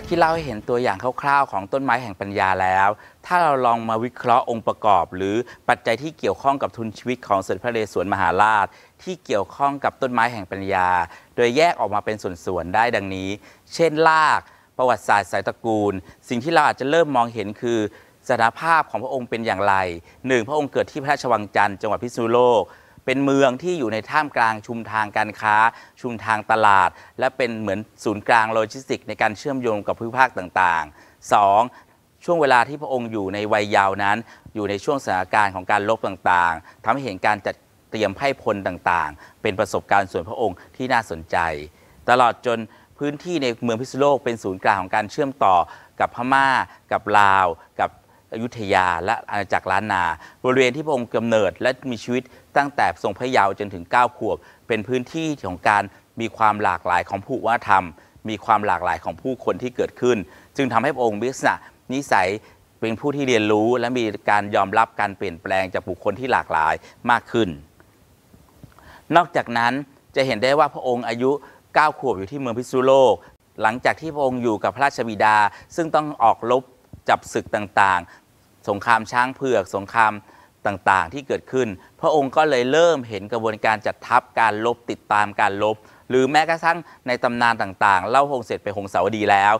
จากที่เล่าให้เห็นตัวอย่างคร่าวๆ ของต้นไม้แห่งปัญญาแล้ว ถ้าเราลองมาวิเคราะห์องค์ประกอบ หรือปัจจัยที่เกี่ยวข้องกับทุนชีวิตของสมเด็จพระนเรศวรมหาราช ที่เกี่ยวข้องกับต้นไม้แห่งปัญญา โดยแยกออกมาเป็นส่วนๆได้ดังนี้ เช่นราก ประวัติศาสตร์สายตระกูล สิ่งที่เราอาจจะเริ่มมองเห็นคือสถานภาพของพระองค์เป็นอย่างไรหนึ่งพระองค์เกิดที่พระราชวังจันทร์จังหวัดพิษณุโลก เป็นเมืองที่อยู่ในท่ามกลางชุมทางการค้า ชุมทางตลาด และเป็นเหมือนศูนย์กลางโลจิสติก ในการเชื่อมโยงกับภูมิภาคต่างๆ 2. ช่วงเวลาที่พระองค์อยู่ในวัยยาวนั้น อยู่ในช่วงสถานการณ์ของการลบต่างๆทำให้เห็นการจัดเตรียมไพ่พลต่างๆ เป็นประสบการณ์ส่วนพระองค์ที่น่าสนใจ ตลอดจนพื้นที่ในเมืองพิษณุโลกเป็นศูนย์กลางของการเชื่อมต่อกับพม่า กับลาว กับ อยุธยาและอาณาจักรล้านนา บริเวณที่พระองค์กำเนิดและมีชีวิตตั้งแต่ทรงพระเยาว์จนถึง 9 ขวบ เป็นพื้นที่ของการมีความหลากหลายของผู้วัฒนธรรม มีความหลากหลายของผู้คนที่เกิดขึ้น จึงทำให้พระองค์มีลักษณะนิสัยเป็นผู้ที่เรียนรู้ และมีการยอมรับการเปลี่ยนแปลงจากบุคคลที่หลากหลายมากขึ้น นอกจากนั้นจะเห็นได้ว่าพระองค์อายุ 9 ขวบอยู่ที่เมืองพิษณุโลก หลังจากที่พระองค์อยู่กับพระราชบิดา ซึ่งต้องออกรบจับศึกต่าง สงครามช้างเผือก สงครามต่างๆ ที่เกิดขึ้น พระองค์ก็เลยเริ่มเห็นกระบวนการจัดทัพการลบติดตามการลบ หรือแม้กระทั่งในตำนานต่างๆ เล่าพระองเสร็จไปหงสาวดีแล้ว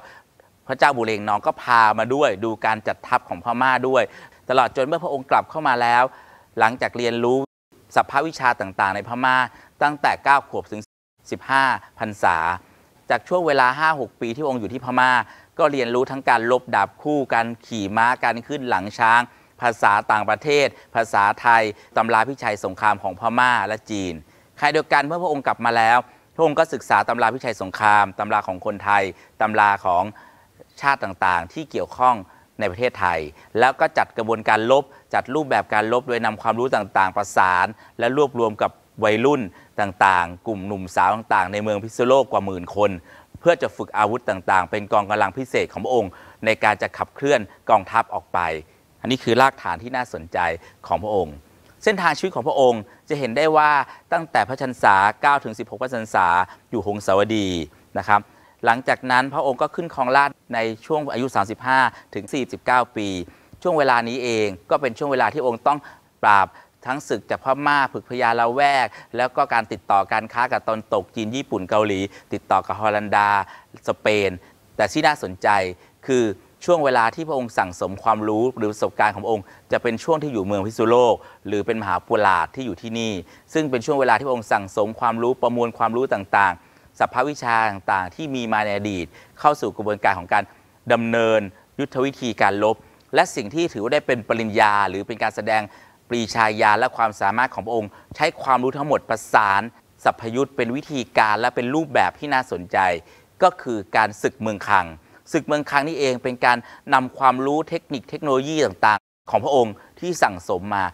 พระเจ้าบุเรงน้องก็พามาด้วยดูการจัดทัพของพม่าด้วย ตลอดจนเมื่อพระองค์กลับเข้ามาแล้ว หลังจากเรียนรู้สัพพวิชาต่างๆ ในพม่า ตั้งแต่ 9 ขวบถึง 15พรรษา จากช่วงเวลา 5-6 ปีที่องค์อยู่ที่พม่า ก็เรียนรู้ทั้งการลบดาบคู่การขี่ม้าการขึ้นหลังช้าง ภาษาต่างประเทศ ภาษาไทยตำราพิชัยสงครามของพม่าและจีนขณะเดียวกันเมื่อพระองค์กลับมาแล้ว พระองค์ก็ศึกษาตำราพิชัยสงครามตำราของคนไทยตำราของชาติต่างๆ ที่เกี่ยวข้องในประเทศไทย แล้วก็จัดกระบวนการลบ จัดรูปแบบการลบโดยนำความรู้ต่างๆ ประสาน และรวบรวมกับ วัยรุ่นต่างๆ กลุ่มหนุ่มสาวต่างๆ ในเมืองพิษณุโลกกว่าหมื่นคน เพื่อจะฝึกอาวุธต่างๆ เป็นกองกำลังพิเศษของพระองค์ ในการจะขับเคลื่อนกองทัพออกไป อันนี้คือรากฐานที่น่าสนใจของพระองค์ เส้นทางชีวิตของพระองค์จะเห็นได้ว่าตั้งแต่พระชันษา9ถึง16 พระชันษาอยู่หงสาวดีนะครับหลังจากนั้นพระองค์ก็ขึ้นครองราชในช่วงอายุ 35 ถึง 49 ปี ช่วงเวลานี้เองก็เป็นช่วงเวลาที่องค์ต้องปราบ ทั้งศึกจากพม่าผึกพยาละแวก แล้วก็การติดต่อการค้ากับตอนตกจีนญี่ปุ่นเกาหลี ติดต่อกับฮอลันดา สเปน แต่ที่น่าสนใจคือช่วงเวลาที่พระองค์สั่งสมความรู้หรือประสบการณ์ขององค์ จะเป็นช่วงที่อยู่เมืองพิษุโลก หรือเป็นมหาปุราชที่อยู่ที่นี่ ซึ่งเป็นช่วงเวลาที่พระองค์สั่งสมความรู้ประมวลความรู้ต่างๆสัพพวิชาต่างๆ ที่มีมาในอดีต เข้าสู่กระบวนการของการดำเนินยุทธวิธีการลบ และสิ่งที่ถือว่าได้เป็นปริญญา หรือเป็นการแสดง ปรีชาญาณและความสามารถของพระองค์ ใช้ความรู้ทั้งหมดประสานสัพพยุทธ์เป็นวิธีการและเป็นรูปแบบที่น่าสนใจ ก็คือการศึกเมืองคังศึกเมืองคังนี่เองเป็นการนำความรู้เทคนิคเทคโนโลยีต่างๆ ของพระองค์ที่สั่งสมมา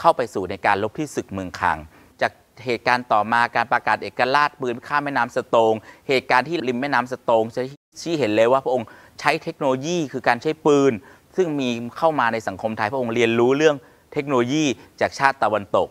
เข้าไปสู่ในการลบที่ศึกเมืองคัง จากเหตุการณ์ต่อมาการประกาศเอกราชปืนข้ามแม่น้ำสโตง เหตุการณ์ที่ริมแม่น้ำสโตงจะชี้เห็นเลยว่าพระองค์ใช้เทคโนโลยีคือการใช้ปืน ซึ่งมีเข้ามาในสังคมไทยพระองค์เรียนรู้เรื่อง เทคโนโลยีจากชาติตะวันตก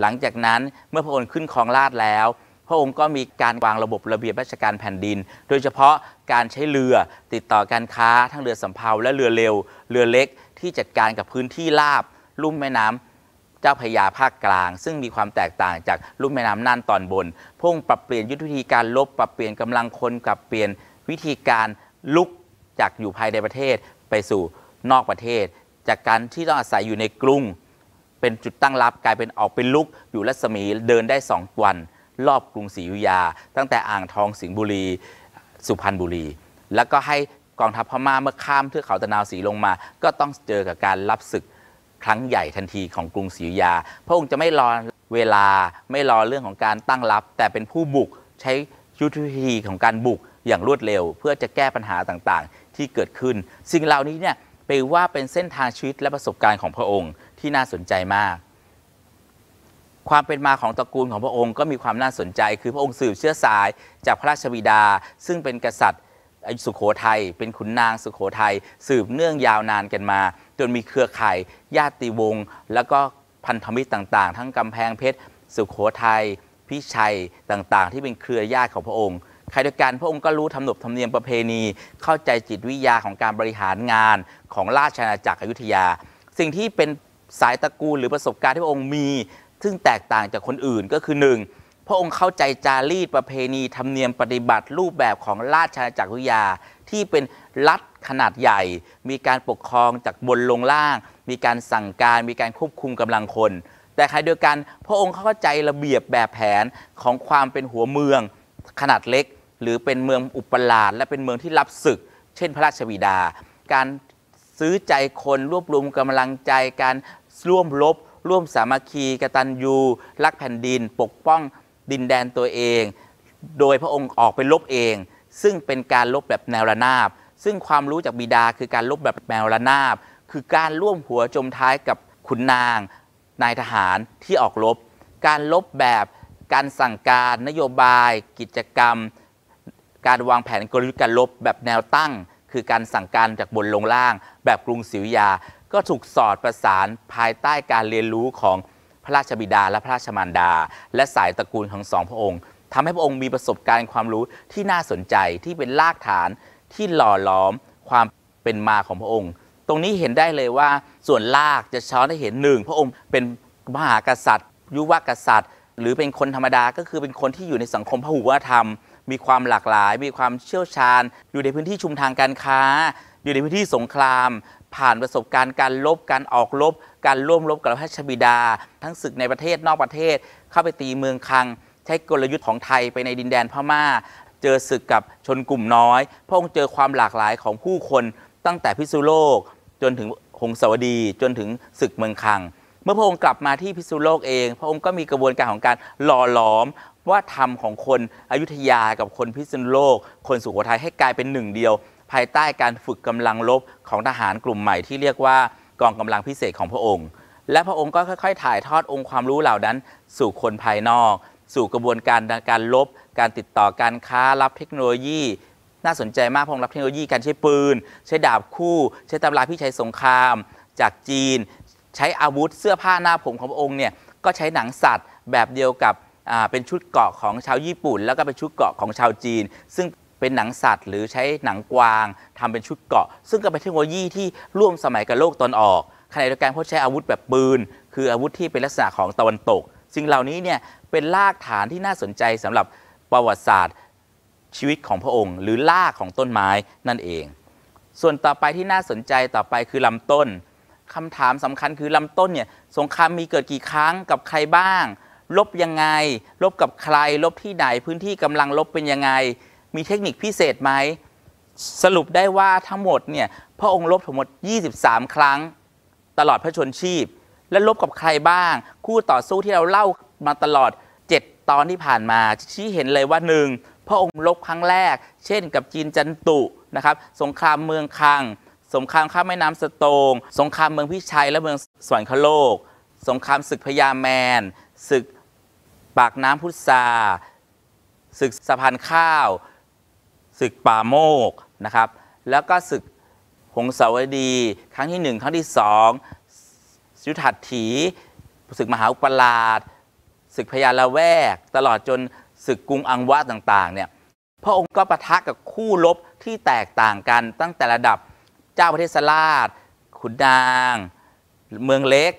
หลังจากนั้นเมื่อพระองค์ขึ้นครองราชแล้ว พระองค์ก็มีการวางระบบระเบียบราชการแผ่นดิน โดยเฉพาะการใช้เรือติดต่อการค้าทั้งเรือสำเภาและเรือเร็ว เรือเล็กที่จัดการกับพื้นที่ราบ ลุ่มแม่น้ำเจ้าพยาภาคกลาง ซึ่งมีความแตกต่างจากลุ่มแม่น้ำน่านตอนบนพระองปรับเปลี่ยนยุทธวิธีการลบปรับเปลี่ยนกำลังคนปรับเปลี่ยนวิธีการลุกจากอยู่ภายในประเทศไปสู่นอกประเทศ จากการที่ต้องอาศัยอยู่ในกรุง เป็นจุดตั้งรับกลายเป็นออกเป็นลุกอยู่รัศมีเดินได้ 2 วัน รอบกรุงศรีอยุธยา ตั้งแต่อ่างทองสิงห์บุรีสุพรรณบุรี แล้วก็ให้กองทัพพม่าเมื่อข้ามเทือกเขาตะนาวศรีลงมา ก็ต้องเจอกับการรับศึกครั้งใหญ่ทันทีของกรุงศรีอยุธยา พระองค์จะไม่รอเวลาไม่รอเรื่องของการตั้งรับ แต่เป็นผู้บุกใช้ยุทธวิธีของการบุกอย่างรวดเร็ว เพื่อจะแก้ปัญหาต่างๆ ที่เกิดขึ้น สิ่งเหล่านี้เนี่ยไปว่าเป็นเส้นทางชีวิตและประสบการณ์ของพระองค์ ที่น่าสนใจมาก ความเป็นมาของตระกูลของพระองค์ก็มีความน่าสนใจ คือพระองค์สืบเชื้อสายจากพระราชบิดา ซึ่งเป็นกษัตริย์สุขโขทัยเป็นขุนนางสุขโขทัยสืบเนื่องยาวนานกันมา จนมีเครือข่ายญาติวงศ์แล้วก็พันธมิตรต่างๆ ทั้งกำแพงเพชร สุขโขทัยพิชัยต่างๆ ที่เป็นเครือญาติของพระองค์ขณะเดียกันพระองค์ก็รู้ทำนบธรรมเนียมประเพณี เข้าใจจิตวิทยาของการบริหารงานของราชอาณาจักรอยุธยา สิ่งที่เป็น สายตระกูลหรือประสบการณ์ที่พระองค์มี ซึ่งแตกต่างจากคนอื่นก็คือหนึ่งพระองค์เข้าใจจารีตประเพณีธรรมเนียมปฏิบัติรูปแบบของราชอาณาจักรอยุธยา ที่เป็นรัฐขนาดใหญ่ มีการปกครองจากบนลงล่าง มีการสั่งการมีการควบคุมกำลังคน แต่ขณะเดียวกัน พระองค์เข้าใจระเบียบแบบแผนของความเป็นหัวเมืองขนาดเล็ก หรือเป็นเมืองอุปราชและเป็นเมืองที่รับศึก เช่นพระราชบิดา การ ซื้อใจคนรวบรวมกำลังใจการร่วมรบ ร่วมสามัคคีกตัญญูรักแผ่นดิน ปกป้องดินแดนตัวเอง โดยพระองค์ออกไปรบเอง ซึ่งเป็นการลบแบบแนวระนาบ ซึ่งความรู้จากบิดาคือการลบแบบแนวระนาบ คือการร่วมหัวจมท้ายกับขุนนาง นายทหารที่ออกรบการลบแบบการสั่งการนโยบาย กิจกรรม การวางแผนกลยุทธ์การลบแบบแนวตั้ง คือการสั่งการจากบนลงล่าง แบบกรุงศรีอยุธยา ก็ถูกสอดประสานภายใต้การเรียนรู้ของพระราชบิดาและพระราชมารดา และสายตระกูลของสองพระองค์ทำให้พระองค์มีประสบการณ์ความรู้ที่น่าสนใจที่เป็นรากฐานที่หล่อหลอมความเป็นมาของพระองค์ ตรงนี้เห็นได้เลยว่าส่วนรากจะช้อนให้เห็นหนึ่งพระองค์เป็นมหากษัตริย์ ยุวกษัตริย์ หรือเป็นคนธรรมดาก็คือเป็นคนที่อยู่ในสังคมพหุวัฒนธรรม มีความหลากหลาย มีความเชี่ยวชาญ อยู่ในพื้นที่ชุมทางการค้า อยู่ในพื้นที่สงคราม ผ่านประสบการณ์การลบการออกรบการร่วมรบกับพระราชบิดา ทั้งศึกในประเทศนอกประเทศ เข้าไปตีเมืองคัง ใช้กลยุทธ์ของไทยไปในดินแดนพม่า เจอศึกกับชนกลุ่มน้อย พระองค์เจอความหลากหลายของผู้คนตั้งแต่พิษุโลก จนถึงหงสาวดี จนถึงศึกเมืองคังเมื่อพระองค์กลับมาที่พิษณุโลกเอง พระองค์ก็มีกระบวนการของการหล่อหลอม ว่าธรรมของคนอยุธยากับคนพิษณุโลก คนสุโขทัยให้กลายเป็นหนึ่งเดียว ภายใต้การฝึกกำลังรบของทหารกลุ่มใหม่ที่เรียกว่ากองกำลังพิเศษของพระองค์ และพระองค์ก็ค่อย ๆ ถ่ายทอดองค์ความรู้เหล่านั้น สู่คนภายนอก สู่กระบวนการการลบ การติดต่อการค้ารับเทคโนโลยีน่าสนใจมากพระองรับเทคโนโลยีการใช้ปืน ใช้ดาบคู่ ใช้ตำราพิชัยสงคราม จากจีน ใช้อาวุธเสื้อผ้าหน้าผมของพระองค์เนี่ยก็ใช้หนังสัตว์แบบเดียวกับ เป็นชุดเกาะของชาวญี่ปุ่น แล้วก็เป็นชุดเกาะของชาวจีน ซึ่งเป็นหนังสัตว์ หรือใช้หนังกวางทำเป็นชุดเกาะ ซึ่งก็เป็นเทคโนโลยีที่ร่วมสมัยกับโลกตอนออกขณะเดียวกันเขาใช้อาวุธแบบปืน คืออาวุธที่เป็นลักษณะของตะวันตก สิ่งเหล่านี้เนี่ยเป็นรากฐานที่น่าสนใจสำหรับประวัติศาสตร์ ชีวิตของพระองค์ หรือรากของต้นไม้นั่นเอง ส่วนต่อไปที่น่าสนใจต่อไปคือลำต้นคำถามสำคัญคือลำต้นเนี่ยสงครามมีเกิดกี่ครั้งกับใครบ้าง ลบยังไง ลบกับใคร ลบที่ไหนพื้นที่กำลังลบเป็นยังไง มีเทคนิคพิเศษไหม สรุปได้ว่าทั้งหมดเนี่ยพระองค์ลบทั้งหมด 23 ครั้ง ตลอดพระชนชีพ และลบกับใครบ้าง คู่ต่อสู้ที่เราเล่ามาตลอด 7 ตอนที่ผ่านมาชี้เห็นเลยว่าหนึ่งพระองค์ลบครั้งแรก เช่น กับจีนจันตุนะครับ สงครามเมืองคัง สงครามข้ามแม่น้ำสโตง สงครามเมืองพิชัยและเมืองสวรรคโลก สงครามศึกพญาแมนศึก ปากน้ำพุทราศึกสะพานข้าวศึกป่าโมกนะครับ แล้วก็ศึกหงสาวดี ครั้งที่หนึ่งครั้งที่สองยุทัตถี ศึกมหาอุปราชศึกพญาละแวก ตลอดจนศึกกรุงอังวะต่างๆเนี่ยพระองค์ก็ประทะกับคู่รบที่แตกต่างกันตั้งแต่ระดับเจ้าประเทศราชขุนนาง เมืองเล็ก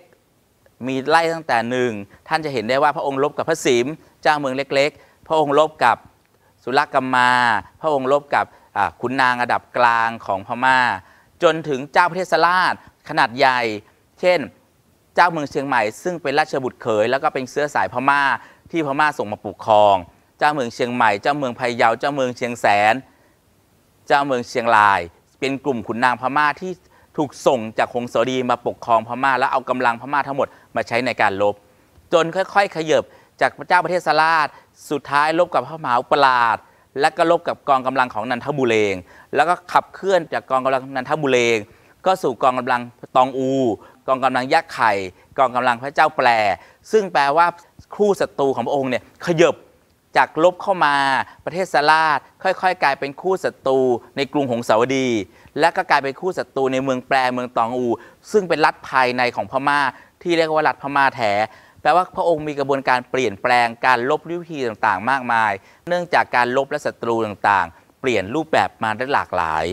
มีไล่ตั้งแต่หนึ่งท่านจะเห็นได้ว่าพระองค์ลบกับพระสิมเจ้าเมืองเล็ก ๆ พระองค์ลบกับสุรกัมมา พระองค์ลบกับขุนนางระดับกลางของพม่า จนถึงเจ้าประเทศราชขนาดใหญ่ เช่น เจ้าเมืองเชียงใหม่ ซึ่งเป็นราชบุตรเขยแล้วก็เป็นเสื้อสายพม่า ที่พม่าส่งมาปกครอง เจ้าเมืองเชียงใหม่ เจ้าเมืองพะเยา เจ้าเมืองเชียงแสน เจ้าเมืองเชียงราย เป็นกลุ่มขุนนางพม่าที่ ถูกส่งจากหงสาวดีมาปกครองพม่า แล้วเอากำลังพม่าทั้งหมดมาใช้ในการลบ จนค่อยๆ ขยบจากพระเจ้าประเทศสราชสุดท้ายลบกับพระมหาปราชและก็ลบกับกองกำลังของนันทบุเรง แล้วก็ขับเคลื่อนจากกองกำลังนันทบุเรง ก็สู่กองกำลังตองอู กองกำลังยักษ์ไข่ กองกำลังพระเจ้าแปลซึ่งแปลว่าคู่ศัตรูของพระองค์เนี่ยขยบ จากลบเข้ามาประเทศสลาดค่อยๆ กลายเป็นคู่ศัตรูในกรุงหงสาวดี และก็กลายเป็นคู่ศัตรูในเมืองแปรเมืองตองอู ซึ่งเป็นรัฐภายในของพม่า ที่เรียกว่ารัฐพม่าแท้แปลว่าพระองค์มีกระบวนการเปลี่ยนแปลงการลบด้วยวิธีต่างๆ มากมาย เนื่องจากการลบและศัตรูต่างๆ เปลี่ยนรูปแบบมาได้หลากหลาย